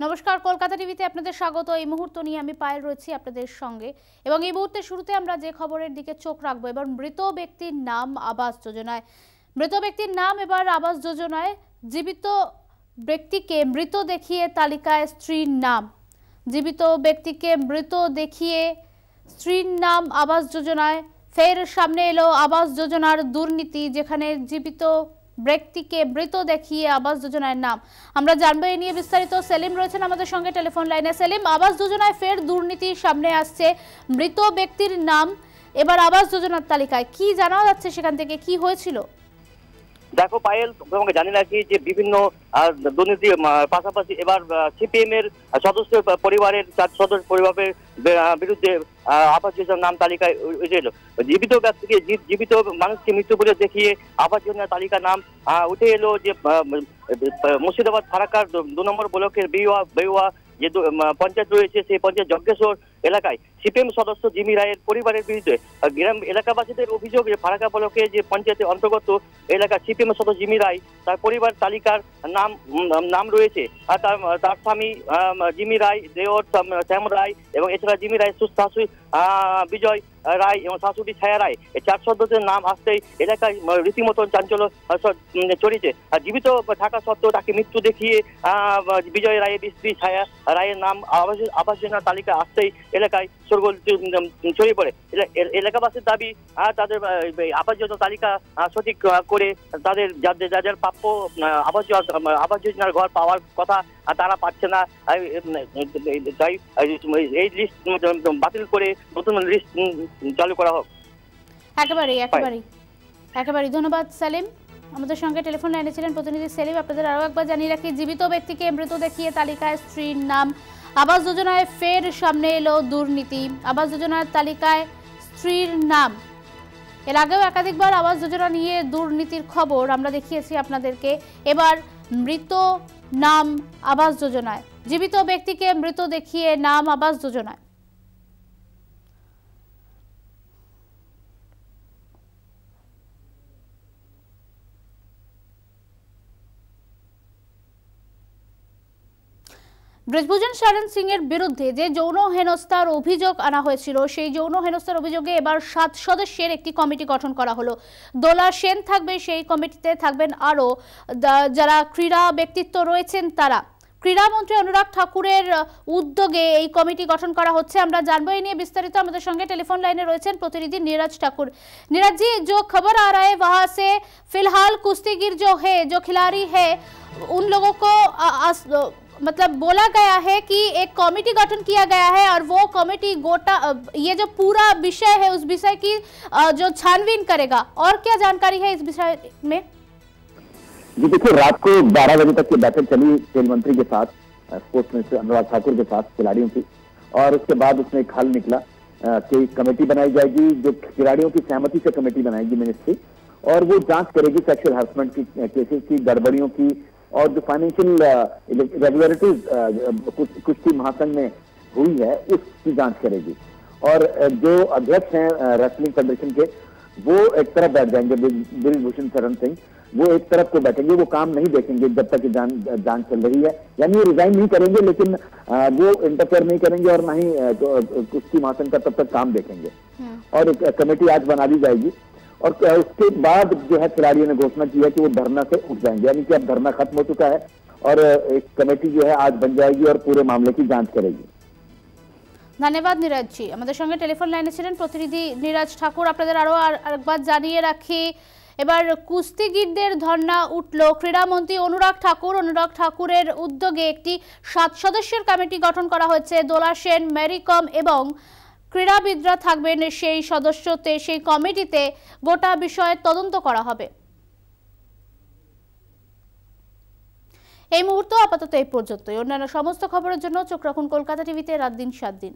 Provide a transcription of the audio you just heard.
নমস্কার, কলকাতা টিভিতে আপনাদের স্বাগত। এই মুহূর্ত নিয়ে আমি পায়েল রয়েছি আপনাদের সঙ্গে। এবং এই মুহূর্তে শুরুতে আমরা যে খবরের দিকে চোখ রাখব, এবার মৃত ব্যক্তির নাম আবাস যোজনায়। মৃত ব্যক্তির নাম এবার আবাস যোজনায়। জীবিত ব্যক্তিকে মৃত দেখিয়ে তালিকায় স্ত্রীর নাম। জীবিত ব্যক্তিকে মৃত দেখিয়ে স্ত্রীর নাম আবাস যোজনায়। ফের সামনে এলো আবাস যোজনার দুর্নীতি, যেখানে জীবিত ব্যক্তিকে মৃত দেখিয়ে আবাস যোজনার নাম। আমরা জানব, এ নিয়ে বিস্তারিত সেলিম রয়েছেন আমাদের সঙ্গে টেলিফোন লাইনে। সেলিম, আবাস যোজনায় ফের দুর্নীতি সামনে আসছে, মৃত ব্যক্তির নাম। এবার আবাস যোজনার তালিকায় কি জানা যাচ্ছে সেখান থেকে, কি হয়েছিল? দেখো পায়েল, তোমাকে জানি নাকি যে বিভিন্ন দুর্নীতি পাশাপাশি এবার সিপিএম এর সদস্য পরিবারের চার সদস্য পরিবারের বিরুদ্ধে আবাস যোজনার নাম তালিকায় উঠে জীবিত ব্যক্তিকে, জী- জীবিত মানুষকে মৃত্যু বলে দেখিয়ে আবাস যোজনার তালিকার নাম উঠে এলো যে মুর্শিদাবাদ ফারাক্কার দু- দু নম্বর ব্লকের বেউয়া বেউয়া যে পঞ্চায়েত রয়েছে সেই পঞ্চায়েত যজ্ঞেশ্বর এলাকায় সিপিএম সদস্য জিমি রায়ের পরিবারের বিরুদ্ধে গ্রাম এলাকাবাসীদের অভিযোগ যে ফারাকা ব্লকে যে পঞ্চায়েতের অন্তর্গত এলাকা সিপিএম সদস্য জিমি রায়, তার পরিবার তালিকার নাম নাম রয়েছে। আর তার তার স্বামী জিমি রায়, দেওর শ্যাম- রায় এবং এছাড়া জিমি রায় শাশুড়ি বিজয় রায় এবং শাশুড়ি ছায়া রায় এই চার সদস্যের নাম আসতেই এলাকায় আহ, রীতিমতন চাঞ্চল্য আর জীবিত থাকা সত্ত্বেও তাকে মৃত্যু দেখিয়ে বিজয় রায়ের স্ত্রী ছায়া রায়ের নাম আবাস যোজনার তালিকা আসতেই এলাকায় সরগোল ছড়িয়ে পড়ে। এলা- এলাকাবাসীর দাবি তাদের আবাস যোজনা তালিকা সঠিক করে তাদের যাদের যাদের প্রাপ্য আবাস আবাস যোজনার ঘর পাওয়ার কথা তারা পাচ্ছে না এই লিস্ট বাতিল করে নতুন লিস্ট চালু করা হোক। একেবারেই একেবারেই। একেবারেই। ধন্যবাদ সেলিম। আমাদের সঙ্গে টেলিফোন লাইনে ছিলেন প্রতিনিধি সেলিম। আপনাদের আরও একবার জানিয়ে রাখি জীবিত ব্যক্তিকে মৃত দেখিয়ে তালিকায় স্ত্রীর নাম। আবাস যোজনায় ফের সামনে এলো দুর্নীতি। আবাস যোজনার তালিকায় স্ত্রীর নাম। এর আগেও একাধিকবার আবাস যোজনা নিয়ে দুর্নীতির খবর আমরা দেখিয়েছি আপনাদেরকে। এবার মৃত নাম আবাস যোজনায়। জীবিত ব্যক্তিকে মৃত দেখিয়ে নাম আবাস যোজনায়। ব্রিজভূষণ শরণ সিং এর বিরুদ্ধে যে যৌন হেনস্থার অভিযোগ আনা হয়েছিল সেই যৌন হেনস্থার অভিযোগে এবার সাত সদস্যের একটি কমিটি গঠন করা হলো দোলা সেন থাকবে সেই কমিটিতে থাকবেন আরও দা- যারা ক্রীড়া ব্যক্তিত্ব রয়েছেন তারা ক্রীড়ামন্ত্রী অনুরাগ ঠাকুরের উদ্যোগে এই কমিটি গঠন করা হচ্ছে আমরা জানবো এই নিয়ে বিস্তারিত আমাদের সঙ্গে टेलीफोन लाइने রয়েছেন প্রতিনিধি नीरज ठाकुर नीरज जी जो खबर आ रहा है वहां से फिलहाल कुश्तीगीर जो है जो खिलाड़ी है उन लोगों को आ, आस, मतलब बोला गया है कि एक कमेटी गठन किया गया है और वो कमेटी गोटा, ये जो पूरा विषय है उस विषय की जो छानबीन करेगा। और क्या जानकारी है इस विषय में? जी देखिए, रात को 12 बजे तक ये बैठक चली खेल मंत्री के साथ स्पोर्ट्स मिनिस्टर अनुराग ठाकुर के साथ, खिलाड़ियों की। और उसके बाद उसमें एक हल निकला कि कमेटी बनाई जाएगी, जो खिलाड़ियों की सहमति से कमेटी बनाएगी मिनिस्ट्री और वो जाँच करेगी सेक्सुअल हेरसमेंट की केसेस की, गड़बड़ियों की और जो फाइनेंशियल रेगुलरिटीज कुश्ती महासंघ में हुई है उसकी जाँच करेगी। और जो अध्यक्ष हैं रेसलिंग फेडरेशन के वो एक तरफ़ बैठ जाएँगे ब्रिज- ब्रिजभूषण शरण सिंह। वो एक तरफ़ को बैठेंगे वो काम नहीं देखेंगे जब तक जान जाँच चल रही है। यानी वो रिजाइन नहीं करेंगे लेकिन वो इंटरफेयर नहीं करेंगे और ना ही कुश्ती महासंघ का तब तक काम देखेंगे। और एक कमेटी आज बना दी जाएगी। और अ, उसके बाद जो है खिलाड़ियों ने घोषणा की है कि वो धरना से उठ जाएंगे यानी कि अब धरना खत्म हो चुका है और अ, एक कमेटी जो है आज बन जाएगी और पूरे मामले की जांच करेगी ধন্যবাদ নীরাজজি আমাদের সঙ্গে টেলিফোন লাইনে ছিলেন প্রতিনিধি নীরাজ ঠাকুর আপনাদের আরও আর- আরেকবার জানিয়ে রাখি এবার কুস্তিগিরদের ধর্না উঠল ক্রীড়ামন্ত্রী অনুরাগ ঠাকুর অনুরাগ ঠাকুরের উদ্যোগে একটি সাত সদস্যের কমিটি গঠন করা হয়েছে দোলা সেন ম্যারিকম এবং ক্রীড়াবিদরা থাকবেন সেই সদস্যতে, সেই কমিটিতে গোটা বিষয়ে তদন্ত করা হবে। এই মুহূর্ত আপাতত এই পর্যন্তই। অন্যান্য সমস্ত খবরের জন্য চোখ রাখুন কলকাতা টিভিতে, রাত দিন, সাত দিন।